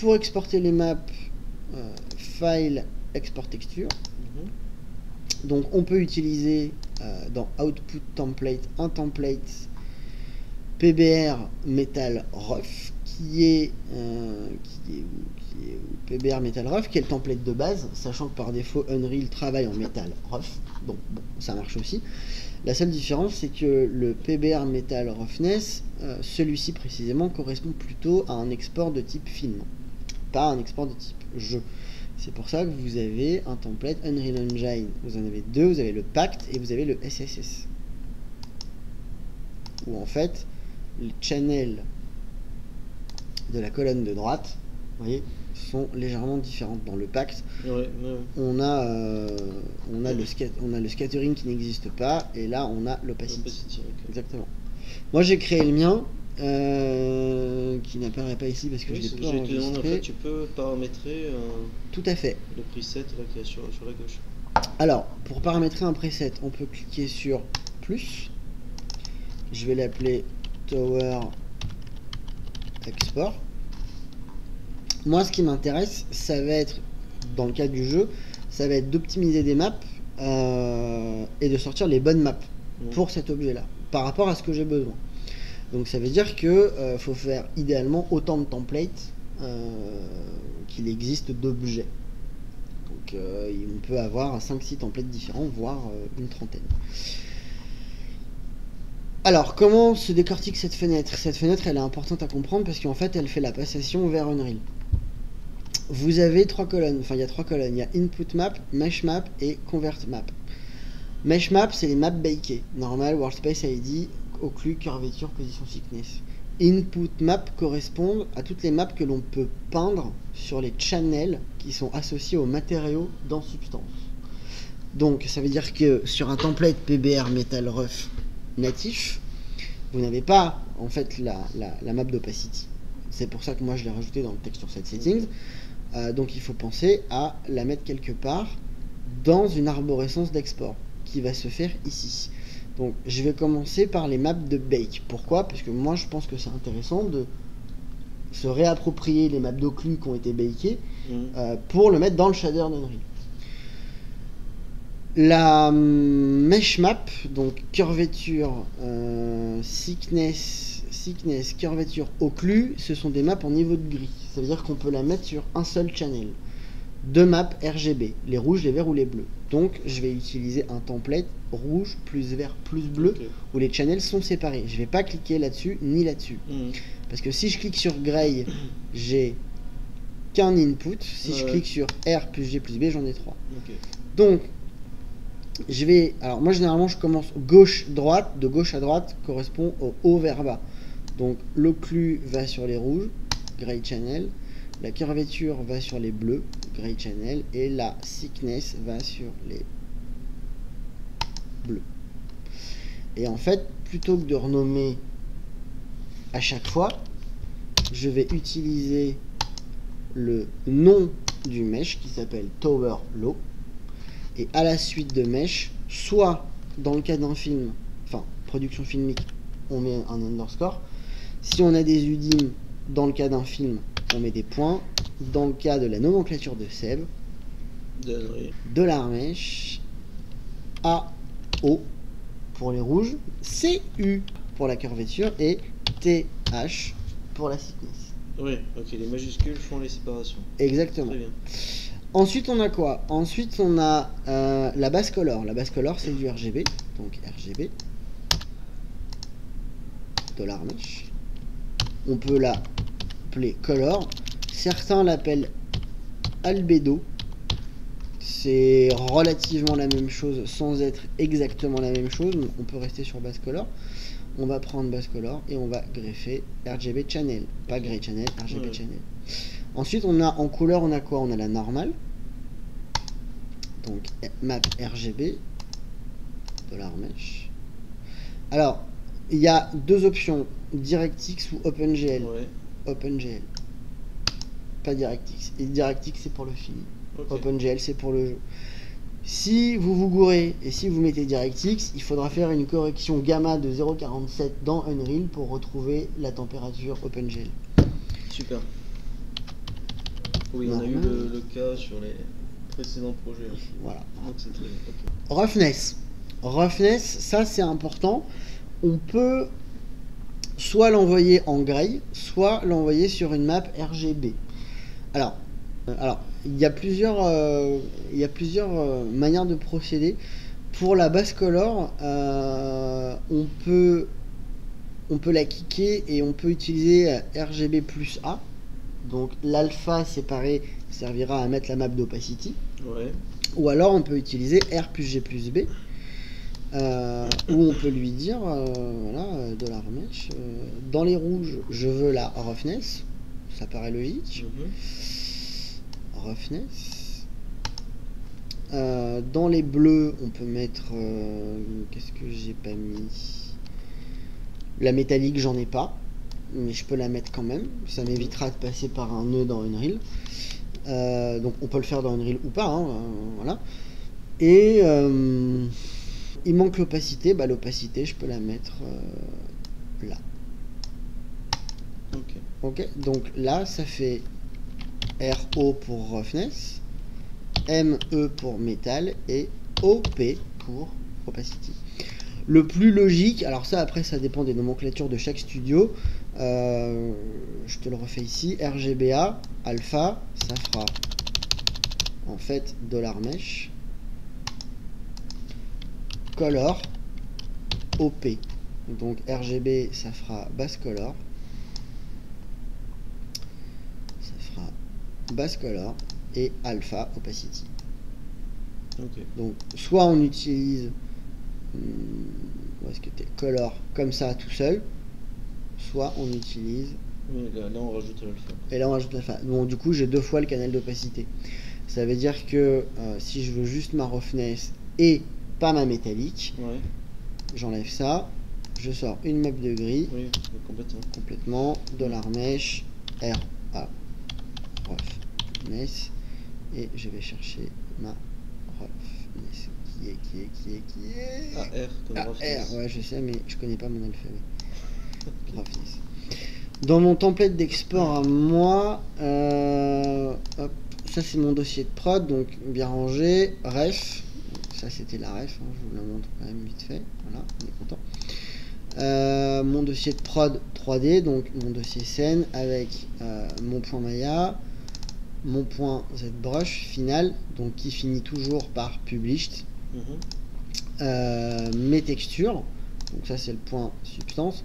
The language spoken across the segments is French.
pour exporter les maps, euh, File, Export Texture. Donc on peut utiliser euh, dans Output Template un template PBR Metal Rough qui est, euh, PBR Metal Rough qui est le template de base, sachant que par défaut Unreal travaille en Metal Rough, donc bon, ça marche aussi. La seule différence c'est que le PBR Metal Roughness, celui-ci précisément correspond plutôt à un export de type film, pas un export de type jeu. C'est pour ça que vous avez un template Unreal Engine. Vous en avez deux, vous avez le Pact et vous avez le SSS. Où en fait, les channels de la colonne de droite, vous voyez, sont légèrement différentes. Dans le Pact, Ouais, ouais. on a, euh, on a, le, scat- on a le scattering qui n'existe pas, et là on a l'opacity. Opacity, ok. Exactement. Moi j'ai créé le mien, euh, qui n'apparaît pas ici parce que Oui, je l'ai pas en enregistré. fait, tu peux paramétrer euh, Tout à fait. le preset là, qui est sur, sur la gauche. Alors, pour paramétrer un preset, on peut cliquer sur plus. Je vais l'appeler Tower Export. Moi, ce qui m'intéresse, ça va être, dans le cas du jeu, ça va être d'optimiser des maps euh, et de sortir les bonnes maps pour cet objet-là, par rapport à ce que j'ai besoin. Donc ça veut dire que euh, faut faire idéalement autant de templates euh, qu'il existe d'objets. Donc euh, on peut avoir 5-6 templates différents, voire une trentaine. Alors, comment se décortique cette fenêtre? Cette fenêtre, elle est importante à comprendre parce qu'en fait, elle fait la passation vers Unreal. Vous avez trois colonnes, enfin il y a trois colonnes, il y a Input Map, Mesh Map et Convert Map. Mesh Map, c'est les maps bakées, normal, Worldspace ID, occlus, curvature, position, thickness. Input Map correspondent à toutes les maps que l'on peut peindre sur les channels qui sont associés aux matériaux dans Substance. Donc ça veut dire que sur un template PBR Metal Rough natif, vous n'avez pas en fait la, la- la map d'opacity. C'est pour ça que moi je l'ai rajouté dans le texture set settings. Euh, donc il faut penser à la mettre quelque part dans une arborescence d'export qui va se faire ici. Donc je vais commencer par les maps de bake. Pourquoi? Parce que moi je pense que c'est intéressant de se réapproprier les maps d'occlus qui ont été bakées Mhm. euh, pour le mettre dans le shader d'Unreal. La hum, mesh map, donc curvature, euh, thickness, thickness, curvature, occlus, ce sont des maps en niveau de gris. Ça veut dire qu'on peut la mettre sur un seul channel. Deux maps RGB, les rouges, les verts ou les bleus. Donc je vais utiliser un template rouge plus vert plus bleu où les channels sont séparés. Je vais pas cliquer là-dessus ni là-dessus. Mhm. Parce que si je clique sur Gray, j'ai qu'un input. Si je clique sur R plus G plus B, j'en ai trois. Donc, je vais. Alors, moi, généralement, je commence gauche-droite. De gauche à droite correspond au haut vers bas. Donc, l'occlu va sur les rouges, Gray Channel. La curvature va sur les bleus, Gray Channel. Et la thickness va sur les bleus. Et en fait, plutôt que de renommer à chaque fois, je vais utiliser le nom du mesh qui s'appelle Tower Low. Et à la suite de mesh, soit dans le cas d'un film, enfin production filmique, on met un underscore. Si on a des UDIM, dans le cas d'un film, on met des points. Dans le cas de la nomenclature de Seb, dollar mesh, A, O pour les rouges, CU pour la curvature et TH pour la thickness. Oui, ok, les majuscules font les séparations. Exactement. Très bien. Ensuite, on a quoi? Ensuite, on a euh, la base color. La base color, c'est du RGB. Donc RGB. Dollar mesh. On peut color. Certains l'appellent albedo. C'est relativement la même chose sans être exactement la même chose. On peut rester sur base color. On va prendre base color et on va greffer RGB channel. Pas gray channel, RGB Ouais. channel. Ensuite, on a en couleur, on a quoi? On a la normale. Donc map RGB, dollar mesh. Alors, il y a deux options, DirectX ou OpenGL. Ouais. OpenGL. Pas DirectX. Et DirectX c'est pour le film. OpenGL c'est pour le jeu. Si vous vous gourez et si vous mettez DirectX, il faudra faire une correction gamma de 0.47 dans Unreal pour retrouver la température OpenGL. Super. Oui, on a eu le, le cas sur les précédents projets. aussi. Voilà. Donc très. Roughness. Roughness, ça c'est important. On peut soit l'envoyer en grey, soit l'envoyer sur une map RGB. Alors, euh, alors il y a plusieurs, euh, il y a plusieurs euh, manières de procéder. Pour la base color, euh, on peut on peut la kicker et on peut utiliser RGB plus A. Donc l'alpha séparé servira à mettre la map d'opacity. Ouais. Ou alors on peut utiliser R plus G plus B. euh, où on peut lui dire euh, voilà euh, dollar mesh euh, dans les rouges je veux la roughness. Ça paraît logique. Mhm. roughness. Dans les bleus on peut mettre qu'est-ce que j'ai pas mis? La métallique j'en ai pas mais je peux la mettre quand même. Ça m'évitera de passer par un nœud dans Unreal. Euh, donc on peut le faire dans Unreal ou pas hein, voilà. Et il manque l'opacité bah l'opacité je peux la mettre euh, là. Ok. ok donc là ça fait RO pour roughness ME pour métal et OP pour opacity le plus logique, alors ça après ça dépend des nomenclatures de chaque studio, euh, je te le refais ici, RGBA, alpha, ça fera en fait dollar mesh, color, OP. Donc RGB ça fera basse color, ça fera basse color et alpha opacity. Donc, soit on utilise hum, où est-ce que t'es color comme ça tout seul, soit on utilise Oui, là, là, on rajoute l'alpha. et là on rajoute l'alpha. Bon, du coup, j'ai deux fois le canal d'opacité. Ça veut dire que euh, si je veux juste ma roughness et pas ma métallique, Ouais. j'enlève ça, je sors une map de gris. Oui, complètement. complètement, dollar mesh, R A. Roughness et je vais chercher ma roughness qui est qui est qui est qui est Ah, R comme Ah, roughness. Ouais, je sais, mais je connais pas mon alphabet. Roughness. Dans mon template d'export à moi, euh, hop, ça c'est mon dossier de prod, donc bien rangé, ref, ça c'était la ref, hein, je vous la montre quand même vite fait, voilà, on est content. Euh, mon dossier de prod 3D, donc mon dossier scène avec euh, mon point Maya, mon point ZBrush final, donc qui finit toujours par published, Mhm. euh, mes textures, donc ça c'est le point substance,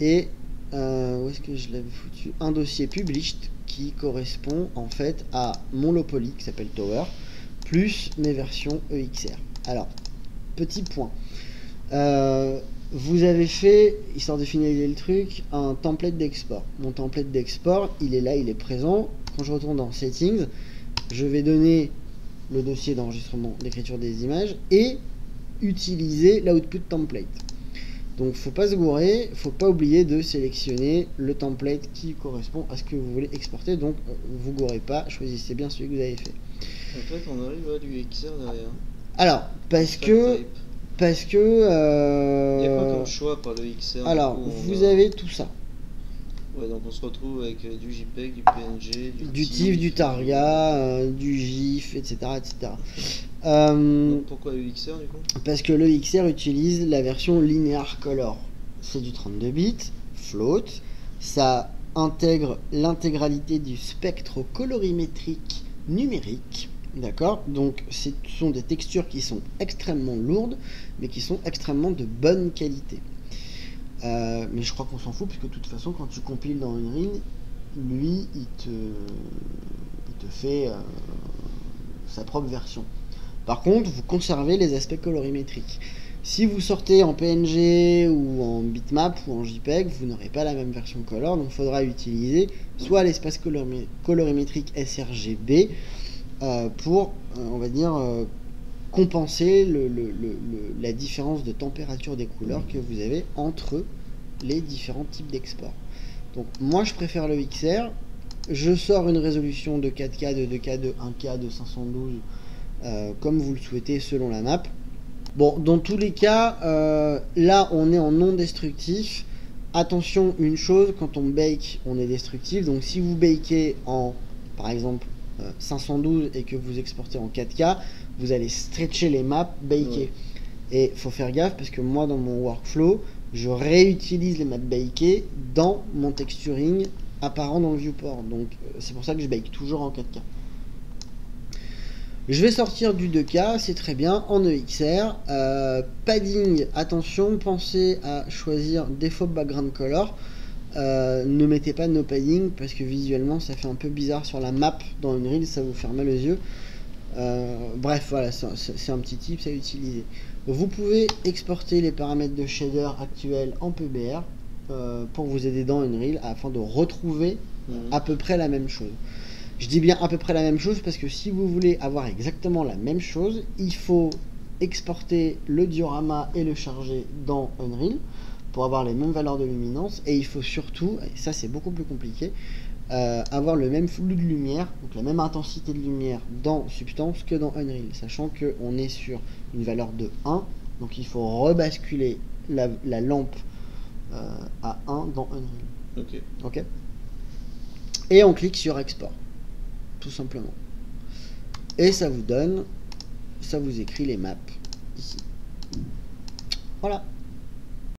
et où est-ce que je l'avais foutu? Un dossier published qui correspond en fait à mon low poly qui s'appelle Tower, plus mes versions EXR. Alors, petit point. Euh, vous avez fait, histoire de finaliser le truc, un template d'export. Mon template d'export, il est là, il est présent. Quand je retourne dans Settings, je vais donner le dossier d'enregistrement d'écriture des images et utiliser l'output template. Donc faut pas se gourer, faut pas oublier de sélectionner le template qui correspond à ce que vous voulez exporter. Donc vous gourrez pas, choisissez bien celui que vous avez fait. En fait, on arrive à du XR derrière. Alors, parce que type. parce que euh, Il y a quoi comme choix par le XR alors vous avez tout ça. Ouais, donc on se retrouve avec euh, du JPEG, du PNG, du, Du TIFF, du Targa, euh, du GIF, etc. etc. Euh, Donc, pourquoi UXR du coup? Parce que le XR utilise la version linear color. C'est du 32 bits, float. Ça intègre l'intégralité du spectre colorimétrique numérique. D'accord Donc ce sont des textures qui sont extrêmement lourdes, mais qui sont extrêmement de bonne qualité. Euh, mais je crois qu'on s'en fout, puisque de toute façon, quand tu compiles dans Unreal, lui, il te, fait euh, sa propre version. Par contre, vous conservez les aspects colorimétriques. Si vous sortez en PNG ou en bitmap ou en JPEG, vous n'aurez pas la même version color, donc il faudra utiliser soit l'espace colorimé- colorimétrique sRGB pour, euh, on va dire, euh, compenser le- le- le- le- la différence de température des couleurs que vous avez entre les différents types d'export. Donc moi je préfère le XR, je sors une résolution de 4K, de 2K, de 1K, de 512 euh, comme vous le souhaitez selon la map. Bon, dans tous les cas, euh, là on est en non destructif. Attention, une chose, quand on bake, on est destructif. Donc si vous bakez en par exemple, 512 et que vous exportez en 4K, vous allez stretcher les maps bakées. Et faut faire gaffe parce que moi, dans mon workflow, je réutilise les maps bakées dans mon texturing apparent dans le viewport. Donc c'est pour ça que je bake toujours en 4K. Je vais sortir du 2K, c'est très bien, en EXR. Euh, padding, attention, pensez à choisir Default Background Color. Euh, ne mettez pas no padding parce que visuellement ça fait un peu bizarre sur la map dans Unreal, ça vous mal aux yeux. Euh, bref, voilà, c'est un petit tip à utiliser. Vous pouvez exporter les paramètres de shader actuels en PBR pour vous aider dans Unreal afin de retrouver mhm. à peu près la même chose. Je dis bien à peu près la même chose parce que si vous voulez avoir exactement la même chose, il faut exporter le diorama et le charger dans Unreal pour avoir les mêmes valeurs de luminance et il faut surtout, et ça c'est beaucoup plus compliqué, euh, avoir le même flou de lumière, donc la même intensité de lumière dans Substance que dans Unreal, sachant qu'on est sur une valeur de 1, donc il faut rebasculer la, lampe euh, à 1 dans Unreal. Ok. Ok? Et on clique sur Export tout simplement. Et ça vous donne, ça vous écrit les maps ici. Voilà.